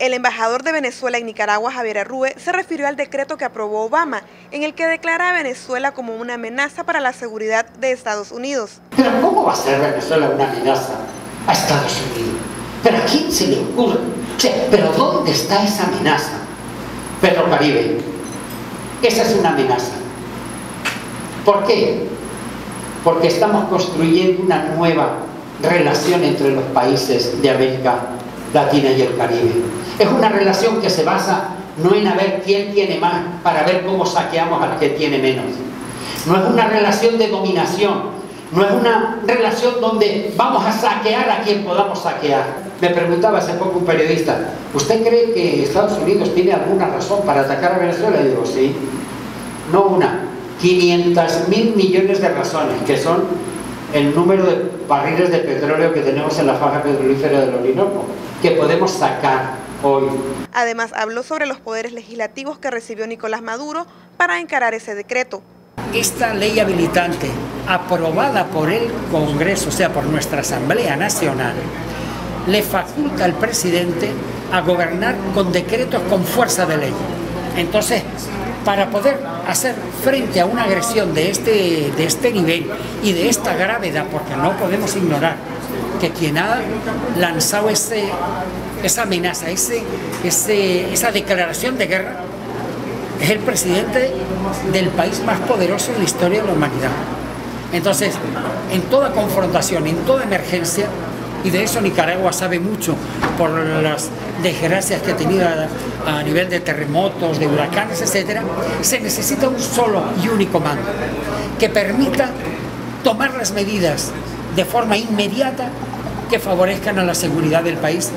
El embajador de Venezuela en Nicaragua, Javier Arrue, se refirió al decreto que aprobó Obama, en el que declara a Venezuela como una amenaza para la seguridad de Estados Unidos. Pero ¿cómo va a ser Venezuela una amenaza a Estados Unidos? ¿Pero a quién se le ocurre? ¿pero dónde está esa amenaza? Pedro Caribe, esa es una amenaza. ¿Por qué? Porque estamos construyendo una nueva relación entre los países de América Latina y el Caribe. Es una relación que se basa no en a ver quién tiene más para ver cómo saqueamos al que tiene menos. No es una relación de dominación, no es una relación donde vamos a saquear a quien podamos saquear. Me preguntaba hace poco un periodista, ¿usted cree que Estados Unidos tiene alguna razón para atacar a Venezuela? Y digo, sí. No una, 500 mil millones de razones, que son el número de barriles de petróleo que tenemos en la faja petrolífera del Orinoco, que podemos sacar hoy. Además, habló sobre los poderes legislativos que recibió Nicolás Maduro para encarar ese decreto. Esta ley habilitante, aprobada por el Congreso, o sea, por nuestra Asamblea Nacional, le faculta al presidente a gobernar con decretos con fuerza de ley. Entonces, para poder hacer frente a una agresión de este, de este nivel y de esta gravedad, porque no podemos ignorar que quien ha lanzado ese, esa amenaza, ese, ese, esa declaración de guerra, es el presidente del país más poderoso en la historia de la humanidad. Entonces, en toda confrontación, en toda emergencia, y de eso Nicaragua sabe mucho por las desgracias que ha tenido a, nivel de terremotos, de huracanes, etc., se necesita un solo y único mando que permita tomar las medidas de forma inmediata que favorezcan a la seguridad del país.